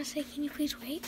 gonna say, can you please wait?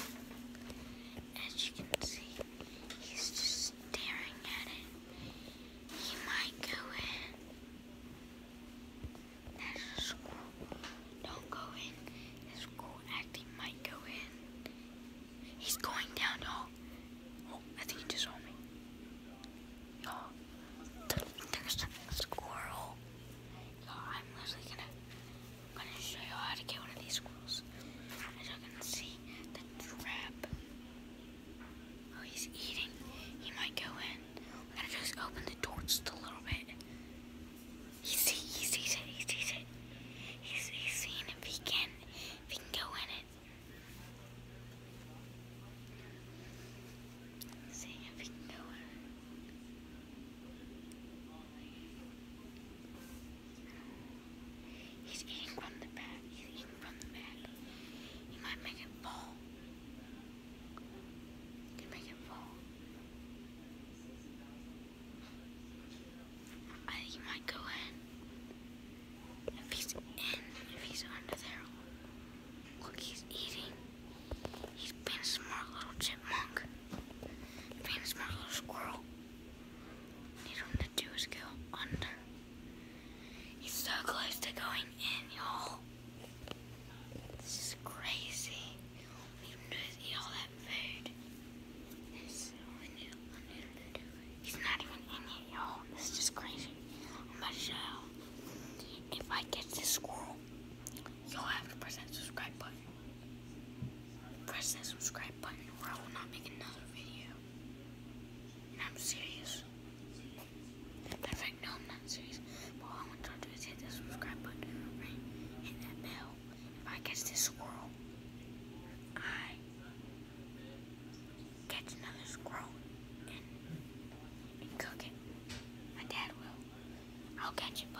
I'll catch you.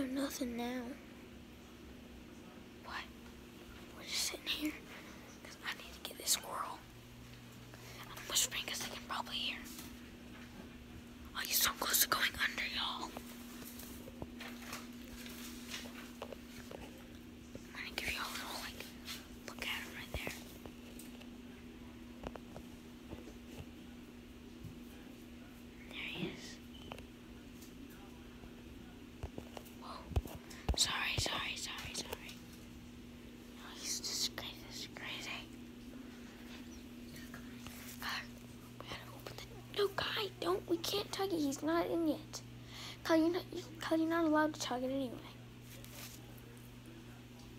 do nothing now. What? we're just sitting here because I need to get this squirrel. I'm whispering because they can probably hear. Are you so close to going under, y'all. Guy, don't. We can't tug it. He's not in yet. Kai, you're not, Kai, you're not allowed to tug it anyway.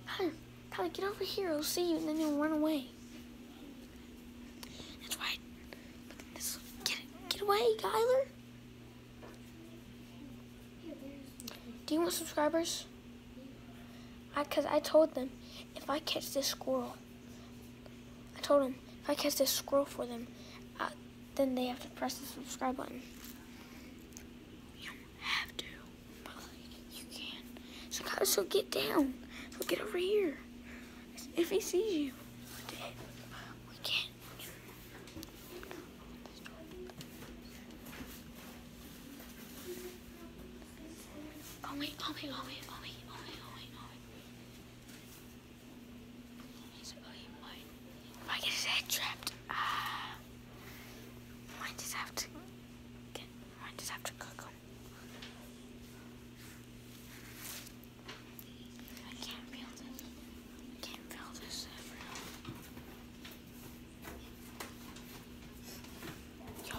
Kai, Kai, get over here. I'll see you, and then you'll run away. That's right. Get, get away, Kyler. Do you want subscribers? I, cause I told them, if I catch this squirrel, I told them, if I catch this squirrel for them, then they have to press the subscribe button. You don't have to, but like, you can. So guys, so get down. So get over here. If he sees you. might just have to just have to. I can't feel this. I can't feel this. Yo,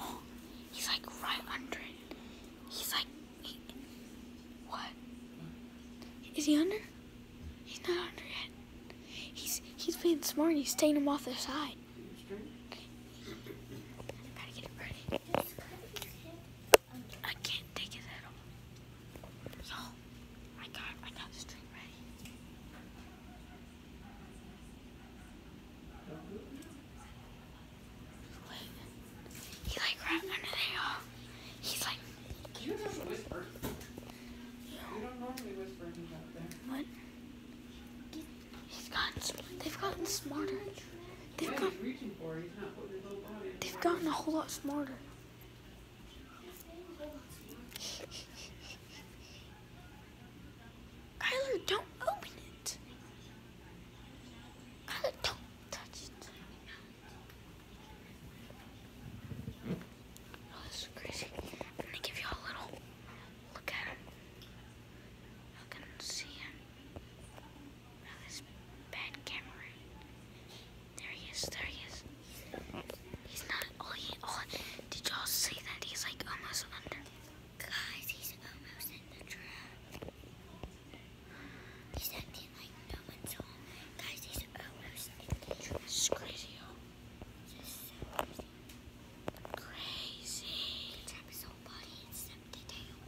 he's like right under it. He's like, what? Is he under? He's not under yet. He's he's being smart. He's taking him off the side. Whole body. in they've gotten a whole lot smarter. Kyler, don't open it. Kyler, don't touch it. Oh, this is crazy. I'm gonna give you a little look at him. You can see him. Now this bad camera. There he is. There he is. He's not. Oh, he. Oh, did y'all see that? He's like almost under. Guys, he's almost in the trap. He's acting like no one's home. Guys, he's almost in the trap. This is crazy, y'all. This is so crazy. Crazy. Trap his whole body except the tail.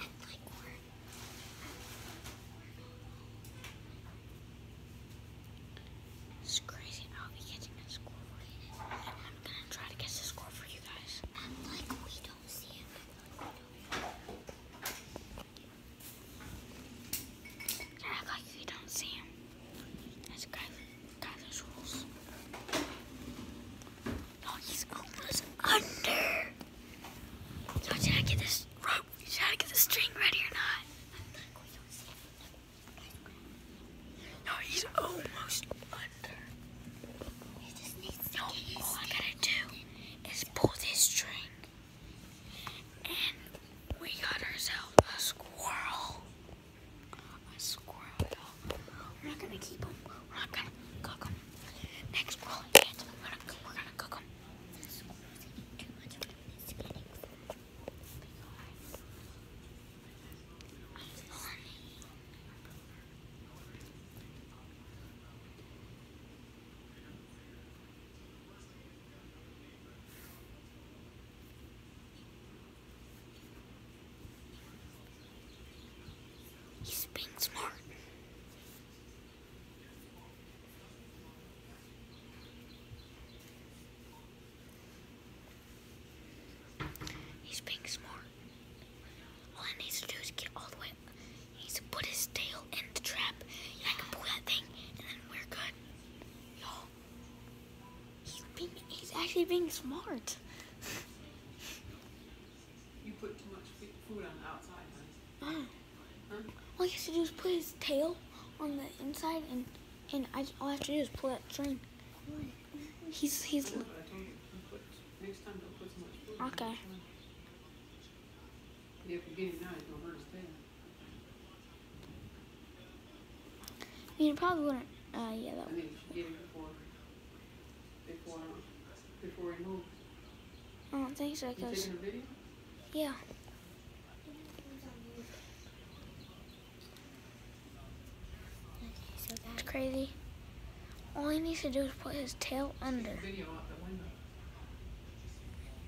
And like we're It's crazy. I'll be catching a score for you. I'm gonna try to catch the score for you guys. And like we don't see him. Act like we don't see him. That's Kyler. Kyler's rules. Oh, he's almost under. Yo, should I get this rope? Should I get the string ready or not? No, he's almost under. He just needs to no, all I gotta do is pull this string. And we got ourselves a squirrel. A squirrel, y'all. We're not gonna keep him. We're not gonna cook him. Next squirrel, yes, we're gonna, we're gonna cook him. Too much He's being smart. He's being smart. All he needs to do is get all the way. He needs to put his tail in the trap, and I can pull that thing, and then we're good. Y'all, he's being. He's actually being smart. You put too much food on the outside, huh? Oh. Huh? All he has to do is put his tail on the inside, and and I all I have to do is pull that string. He's he's That's if you get him now, he's gonna hurt his tail. I mean, it probably wouldn't. Uh, yeah, that I should get him before, before, before he moves. I don't think so, You cause taking a video? yeah. It's crazy. All he needs to do is put his tail under. Take a video out the window.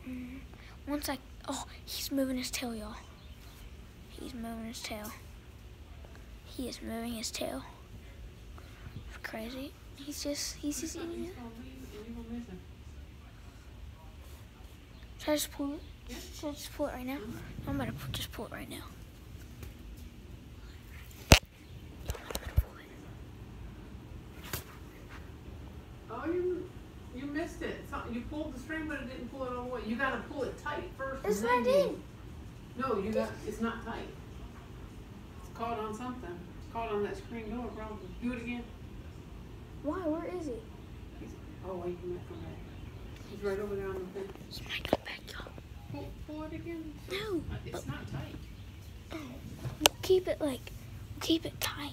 Mhm. Once I oh, he's moving his tail, y'all. He's moving his tail. He is moving his tail. It's crazy. He's just he's just eating it. gonna leave and gonna. Should I just pull it? Should I just pull it right now? I'm gonna just pull it right now. Oh, you, you missed it. You pulled the string, but it didn't pull it all the way. You gotta pull it tight first. That's what I did. No, you got, it's not tight. It's caught on something. It's caught on that screen door probably. Do it again. Why? Where is he? He's, oh, wait, he might come back. He's right over there on the fence. He might come back, y'all. Pull, pull it again. No, It's but not tight. Oh, we'll keep it like, we'll keep it tight.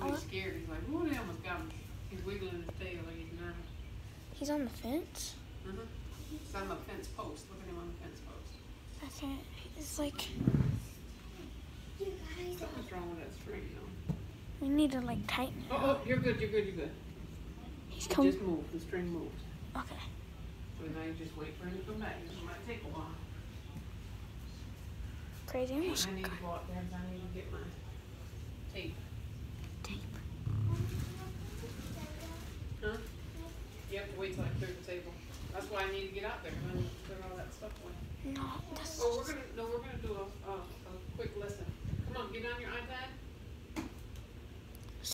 Oh, he's Uh, scared. He's like, oh, they almost got him. He's wiggling his tail like he's nervous. He's on the fence. Uh-huh. He's on the fence post. Look at him on the fence post. I can't. It's like. Something's wrong with that string, though. We need to like tighten it. Oh, oh, you're good. You're good. You're good. He's coming. Just move. The string moves. Okay. So now you just wait for him to come back. It might take a while. Crazy. Hey, I need to walk there. I need to get my tape. Tape. Huh? You have to wait till I clear the table. That's why I need to get out there. I'm all that stuff away. No, that's. Oh, we're gonna no, we're gonna do a, a, a quick lesson. Come on, get on your iPad.